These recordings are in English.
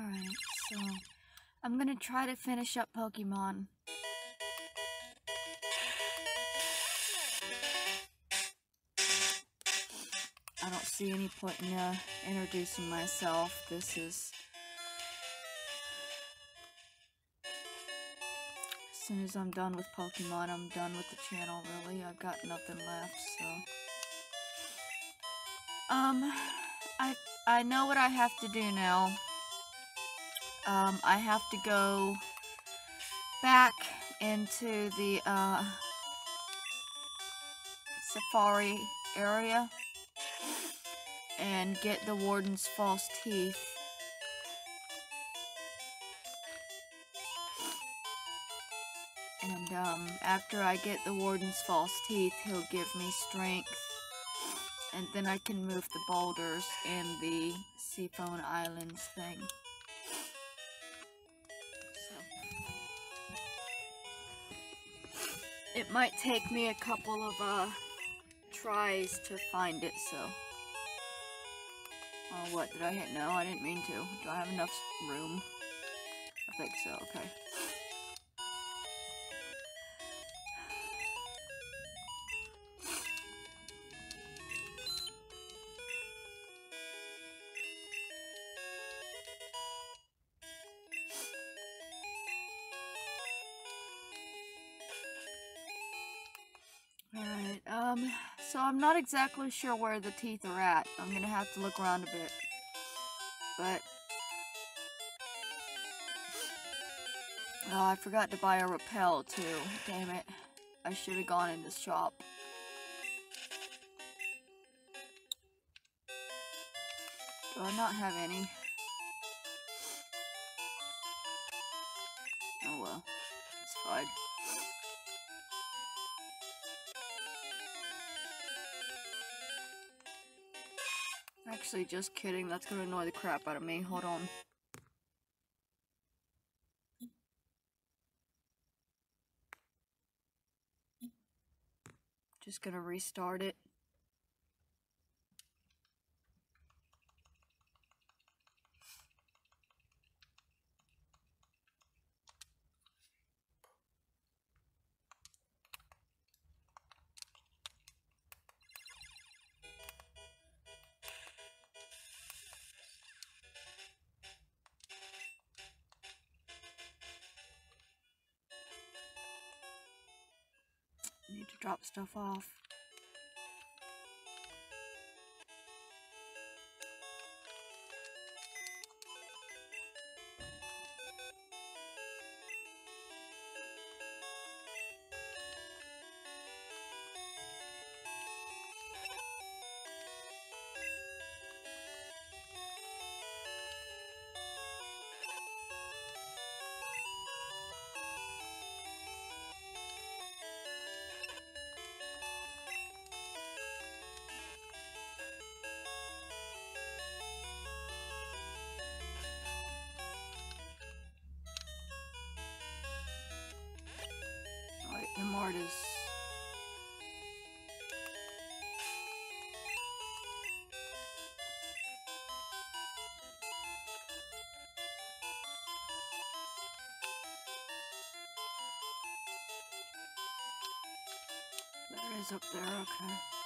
Alright, so I'm gonna try to finish up Pokemon. I don't see any point in uh, introducing myself. This is... As soon as I'm done with Pokemon, I'm done with the channel, really. I've got nothing left, so... Um, I, I know what I have to do now. Um, I have to go back into the, uh, safari area and get the warden's false teeth. And um, after I get the warden's false teeth, he'll give me strength. And then I can move the boulders and the Seafoam Islands thing. It might take me a couple of uh, tries to find it, so. Oh, what? Did I hit? No, I didn't mean to. Do I have enough room? I think so, okay. I'm not exactly sure where the teeth are at. I'm gonna have to look around a bit. But... Oh, I forgot to buy a repel, too. Damn it. I should have gone in the shop. Do I not have any? Oh well. It's fine. Actually, just kidding. That's gonna annoy the crap out of me. Hold on. Just gonna restart it. Stuff off. There is up there, okay.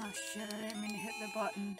Oh shit, I didn't mean to hit the button.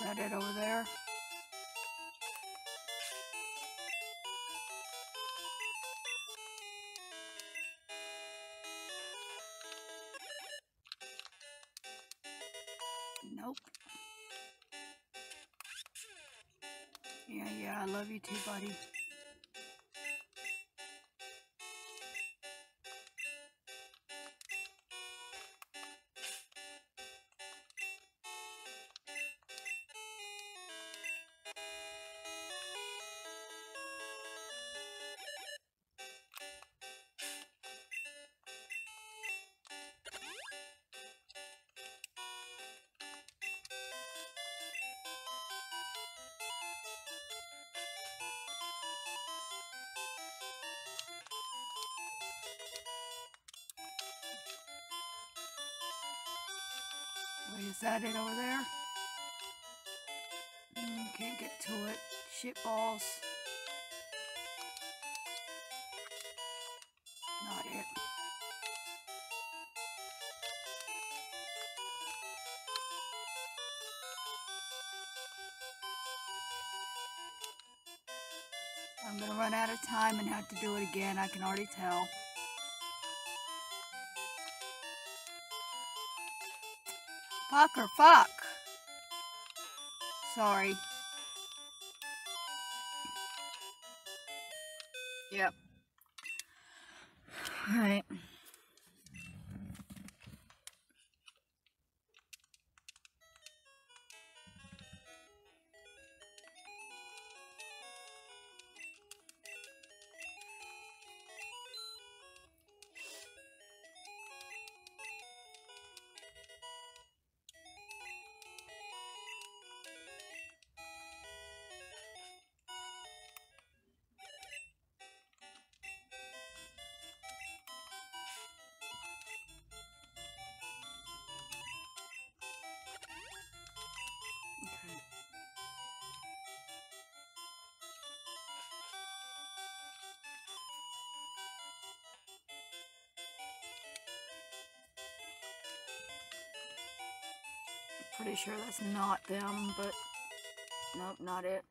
Is that it over there? Nope. Yeah, yeah, I love you too, buddy. Wait, is that it over there? Mm, can't get to it. Shit balls. Not it. I'm gonna run out of time and have to do it again, I can already tell. Fuck or fuck. Sorry. Yep. Alright. Okay. Pretty sure that's not them, but nope, not it.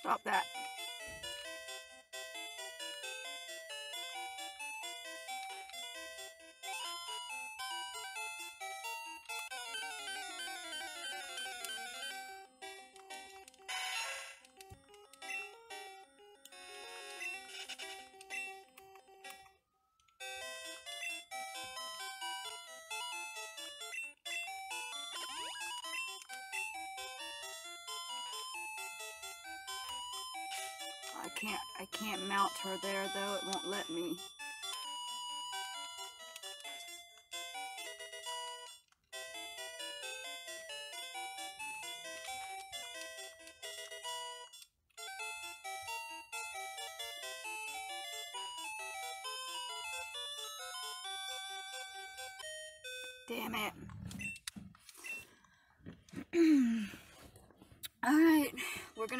Stop that. I can't I can't mount her there though, it won't let me.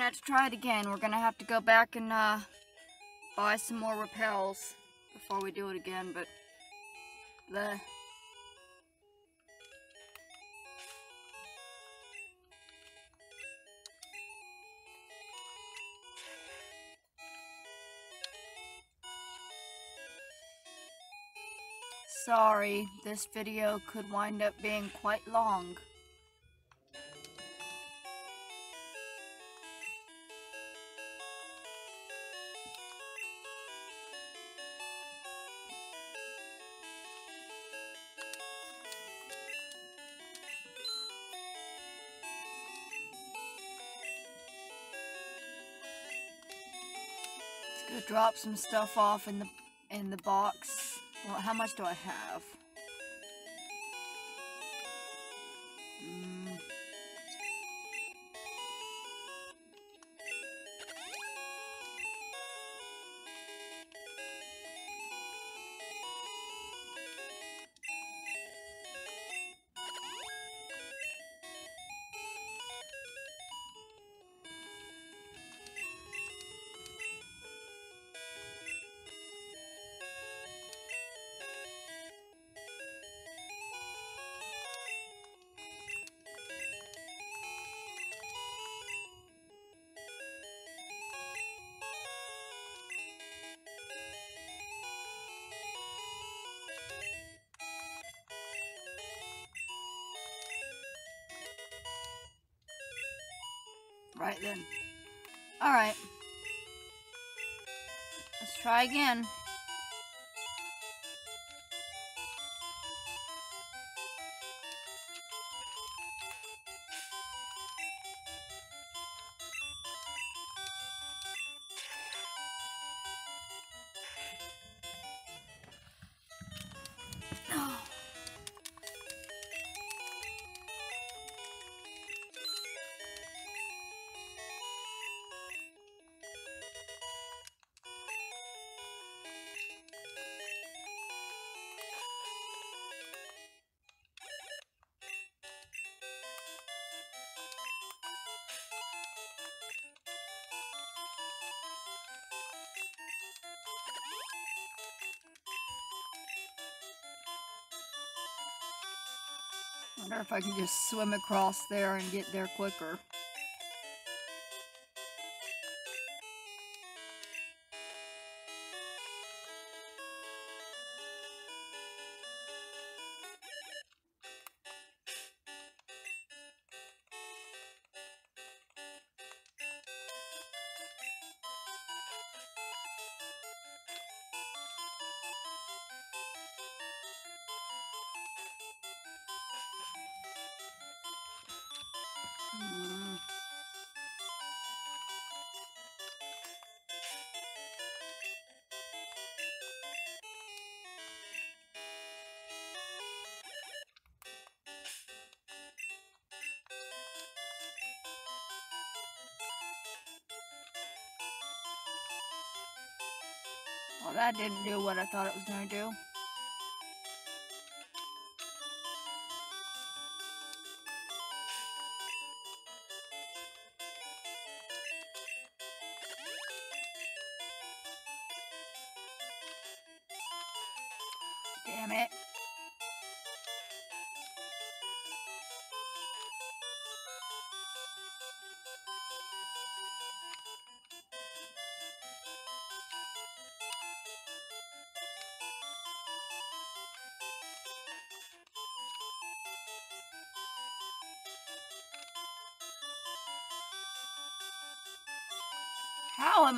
Have to try it again. We're gonna have to go back and uh, buy some more repels before we do it again, but the Sorry, this video could wind up being quite long. Drop some stuff off in the in the box. Well, how much do I have? Right then. Alright. Let's try again. Wonder if I can just swim across there and get there quicker. Well, that didn't do what I thought it was going to do.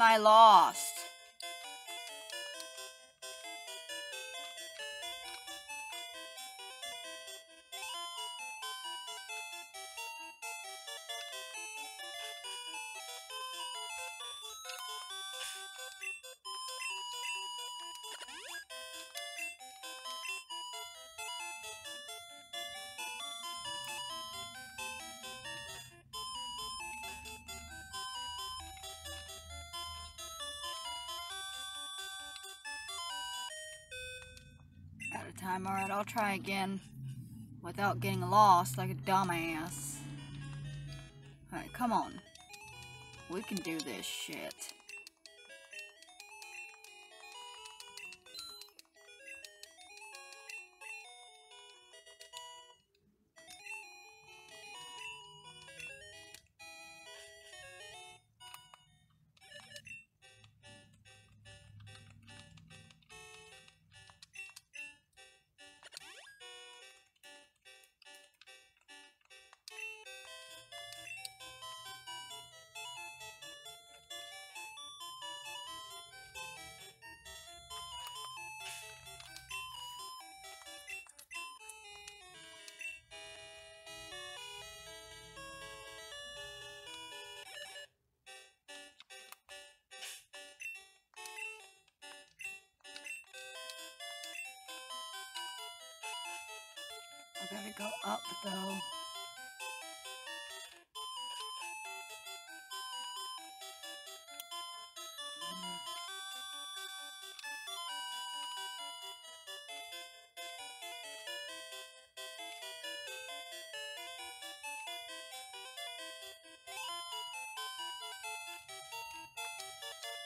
How am time. Alright, I'll try again without getting lost like a dumbass. Alright, come on. We can do this shit. Gotta go up though.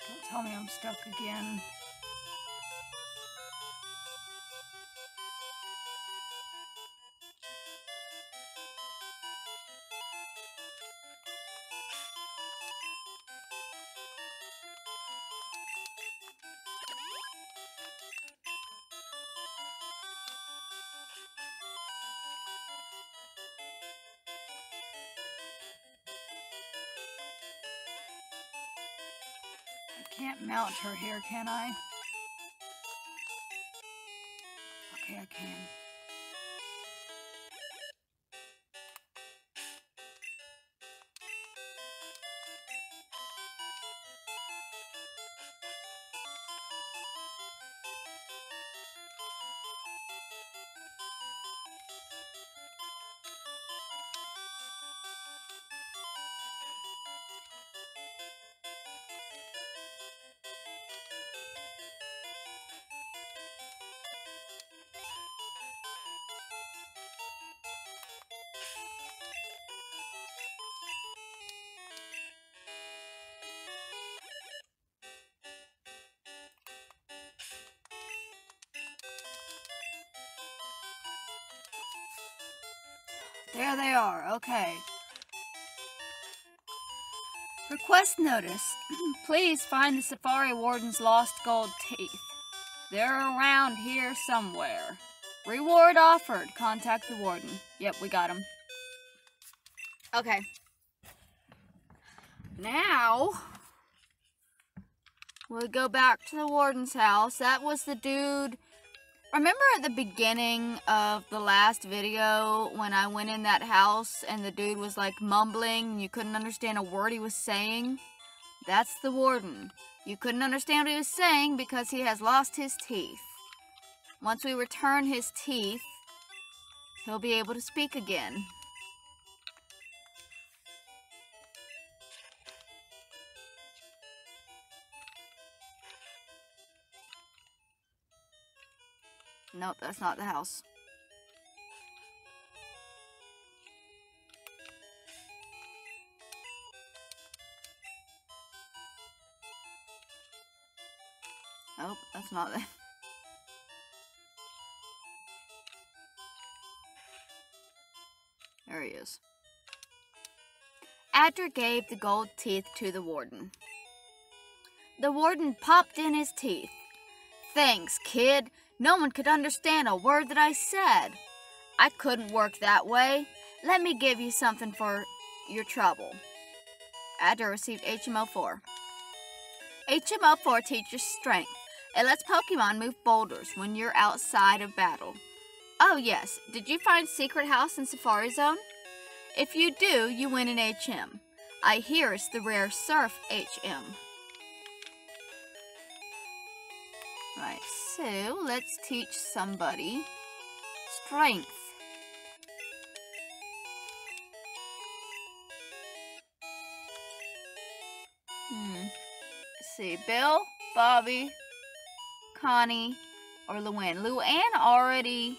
Don't tell me I'm stuck again. Mount her here, can I? Okay, I can. There they are, okay. Request notice. Please find the Safari Warden's lost gold teeth. They're around here somewhere. Reward offered. Contact the warden. Yep, we got him. Okay. Now, we go back to the warden's house. That was the dude Remember at the beginning of the last video when I went in that house and the dude was like mumbling and you couldn't understand a word he was saying? That's the warden. You couldn't understand what he was saying because he has lost his teeth. Once we return his teeth, he'll be able to speak again. Nope, that's not the house. Nope, that's not it. There he is. Adder gave the gold teeth to the warden. The warden popped in his teeth. Thanks, kid. No one could understand a word that I said. I couldn't work that way. Let me give you something for your trouble. Adder received HM04. HM04 teaches strength. It lets Pokemon move boulders when you're outside of battle. Oh yes, did you find Secret House in Safari Zone? If you do, you win an HM. I hear it's the rare Surf HM. Right, so let's teach somebody strength. Hmm. Let's see, Bill, Bobby, Connie, Or Luann. Luann already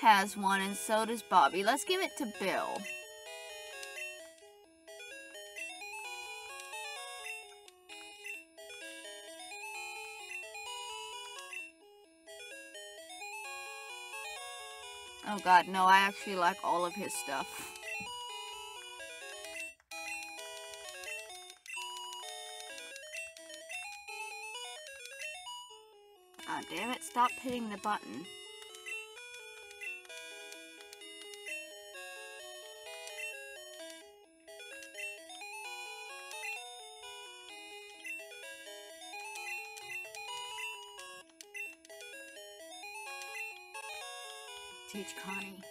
has one, and so does Bobby. Let's give it to Bill. Oh god, no, I actually like all of his stuff. Ah, oh, damn it, stop hitting the button. Teach Connie.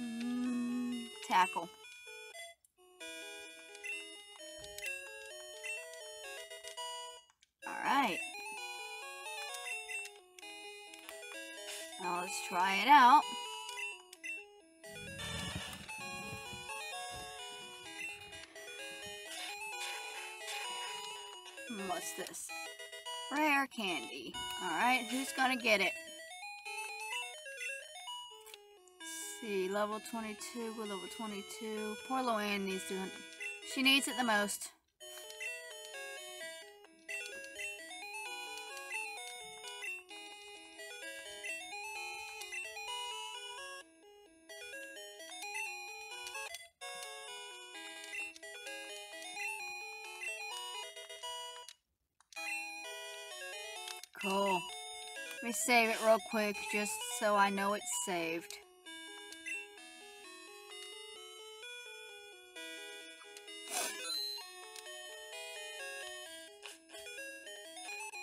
Mm, tackle. Alright, who's gonna get it? Let's see, level 22, we're level 22. Poor Luann needs to... She needs it the most. Save it real quick just so I know it's saved.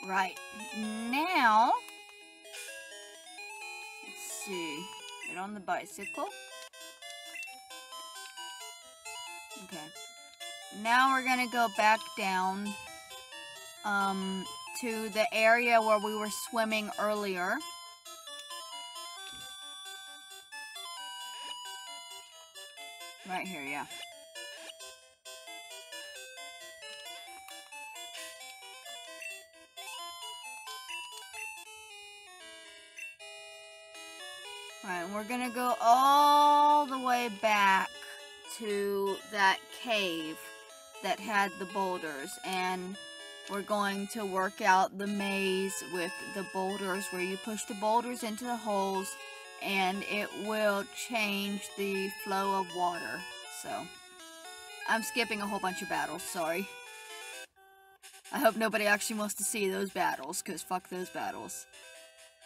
Right. Now, let's see. Get on the bicycle. Okay. Now we're gonna go back down um, to the area where we were swimming earlier. Right here, yeah. Alright, we're gonna go all the way back to that cave that had the boulders and we're going to work out the maze with the boulders where you push the boulders into the holes and it will change the flow of water. So, I'm skipping a whole bunch of battles, sorry. I hope nobody actually wants to see those battles, because fuck those battles.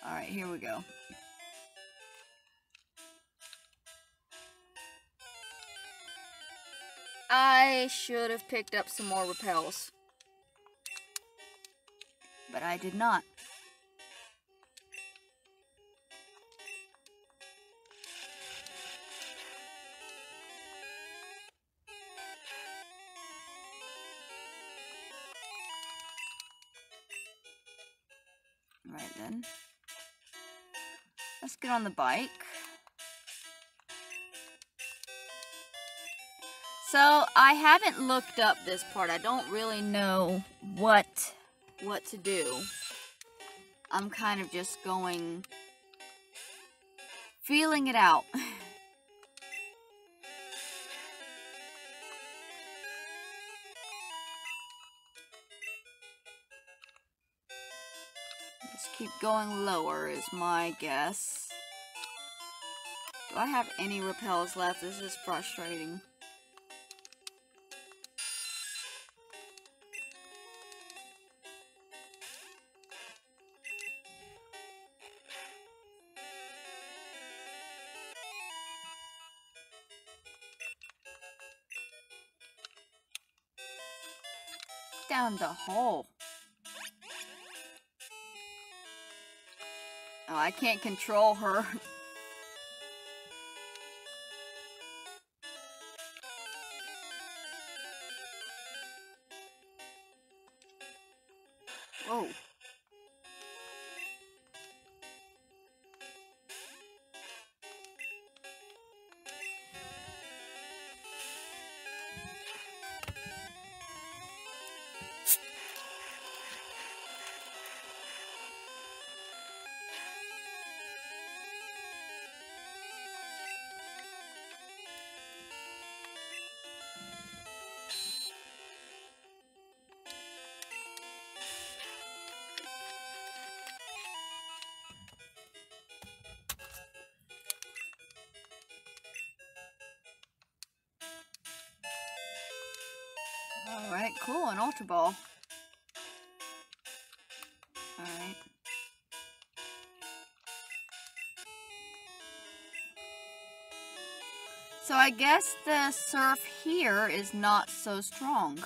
Alright, here we go. I should have picked up some more repels but I did not. Right then. Let's get on the bike. So, I haven't looked up this part. I don't really know what what to do. I'm kind of just going, feeling it out. Just keep going lower is my guess. Do I have any repels left? This is frustrating. Down the hole. Oh, I can't control her. Whoa. Alright, cool, an Ultra Ball. Alright. So I guess the surf here is not so strong.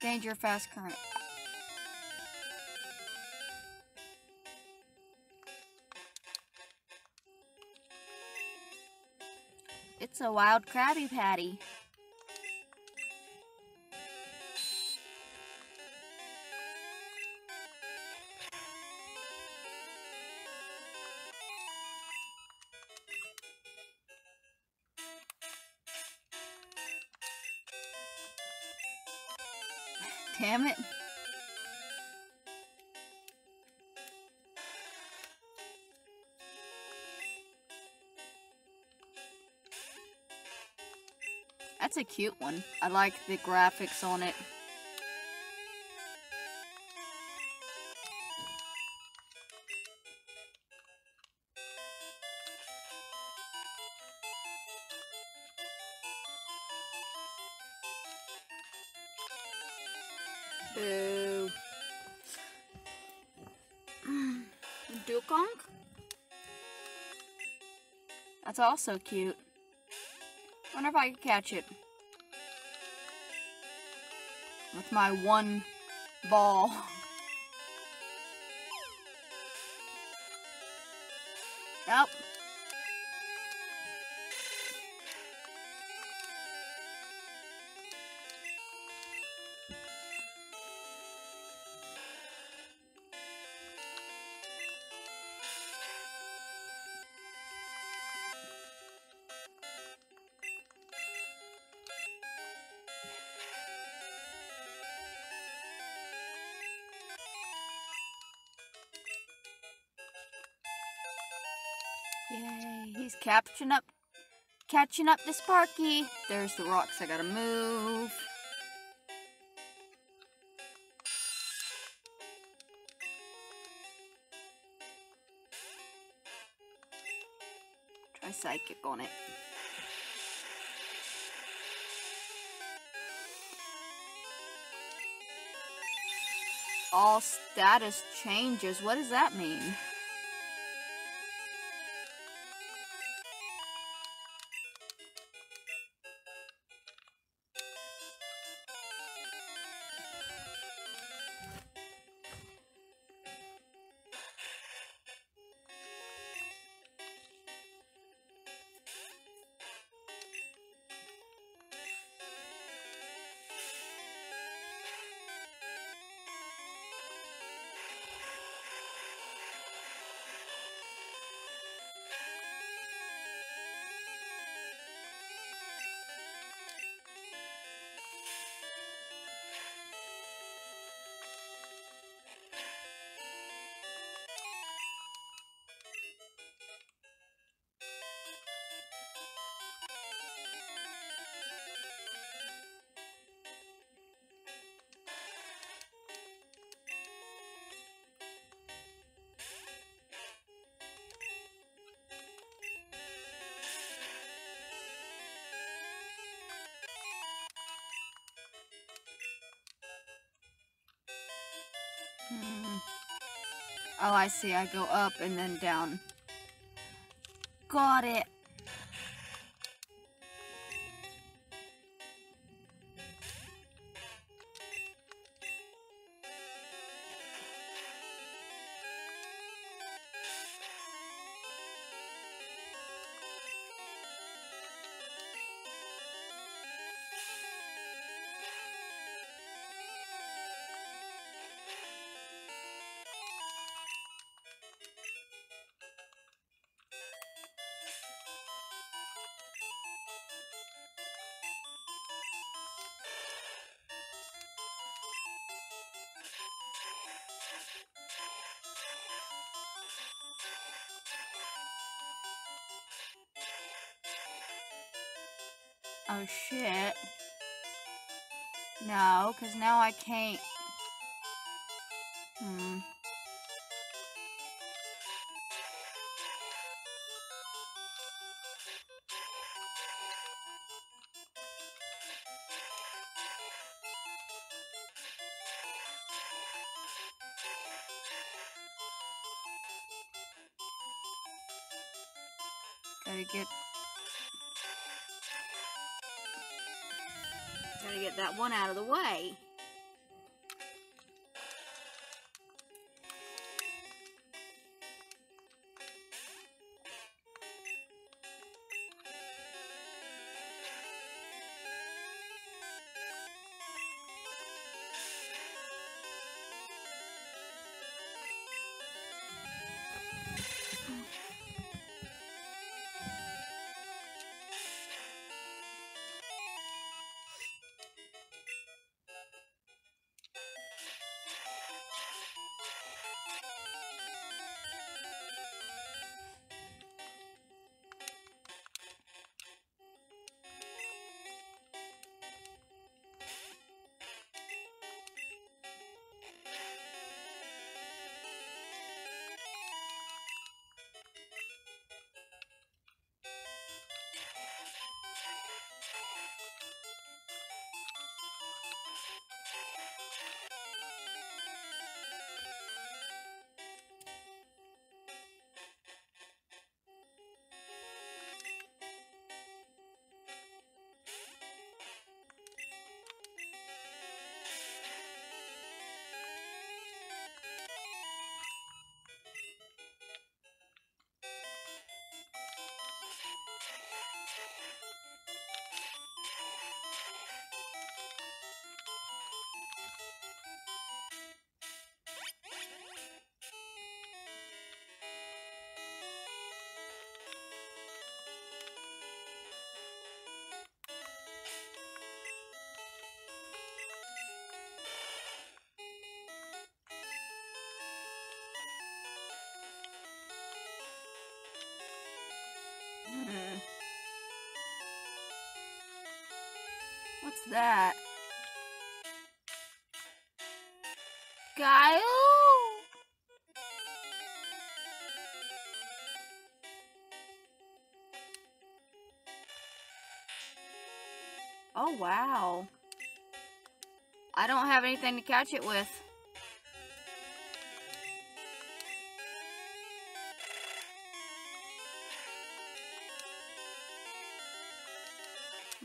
Danger fast current. It's a wild Krabby Patty. Cute one. I like the graphics on it. Boo. Mm, Dewgong? That's also cute. Wonder if I can catch it. With my one ball. Nope. Catching up, catching up to Sparky. There's the rocks I gotta move. Try psychic on it. All status changes. What does that mean? Hmm. Oh, I see. I go up and then down. Got it. Oh shit. No, because now I can't. Hmm. Gotta get that one out of the way. That? Guile? Oh, wow. I don't have anything to catch it with.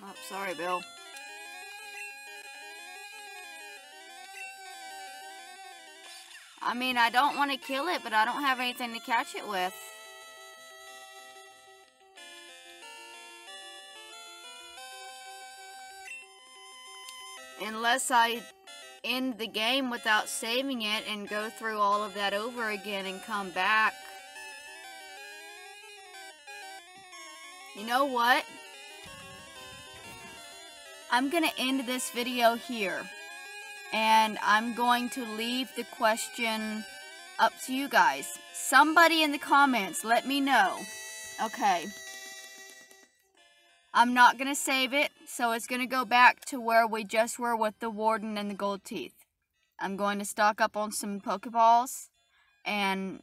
Oh, sorry, Bill. I mean, I don't want to kill it, but I don't have anything to catch it with. Unless I end the game without saving it and go through all of that over again and come back. You know what? I'm going to end this video here. And I'm going to leave the question up to you guys. Somebody in the comments, let me know. Okay. I'm not going to save it, so it's going to go back to where we just were with the Warden and the Gold Teeth. I'm going to stock up on some Pokeballs and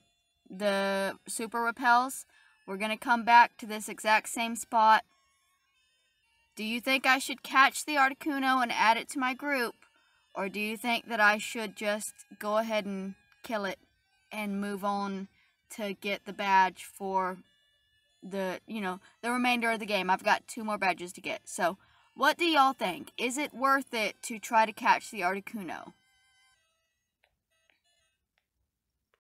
the Super Repels. We're going to come back to this exact same spot do you think I should catch the Articuno and add it to my group? Or do you think that I should just go ahead and kill it and move on to get the badge for the, you know, the remainder of the game? I've got two more badges to get. So, what do y'all think? Is it worth it to try to catch the Articuno?